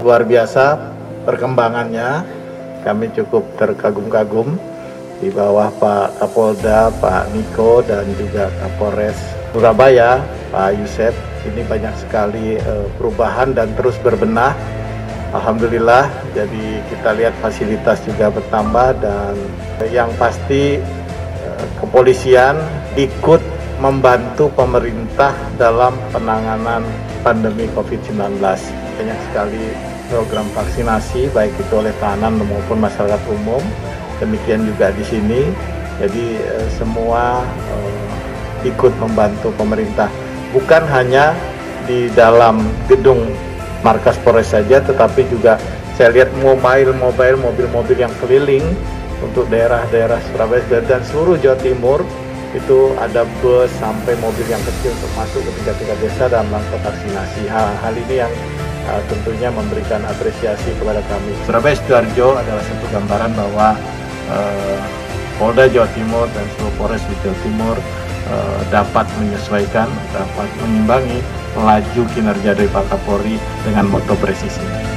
Luar biasa perkembangannya, kami cukup terkagum-kagum di bawah Pak Kapolda, Pak Niko, dan juga Kapolres Surabaya, Pak Yusef. Ini banyak sekali uh, perubahan dan terus berbenah. Alhamdulillah, jadi kita lihat fasilitas juga bertambah dan yang pasti uh, kepolisian ikut membantu pemerintah dalam penanganan pandemi COVID-19. Banyak sekali program vaksinasi baik itu oleh tahanan maupun masyarakat umum demikian juga di sini. Jadi eh, semua eh, ikut membantu pemerintah, bukan hanya di dalam gedung markas Polres saja, tetapi juga saya lihat mobile, mobile, mobil-mobil yang keliling untuk daerah-daerah Surabaya dan seluruh Jawa Timur itu ada bus sampai mobil yang kecil untuk masuk ke tiga-tiga desa dalam rangka vaksinasi. Hal, hal ini yang uh, tentunya memberikan apresiasi kepada kami. Surabaya Sidoarjo adalah satu gambaran bahwa uh, Polda Jawa Timur dan seluruh Polres di Jawa Timur uh, dapat menyesuaikan, dapat mengimbangi melaju kinerja dari Pak Kapolri dengan moto presisi.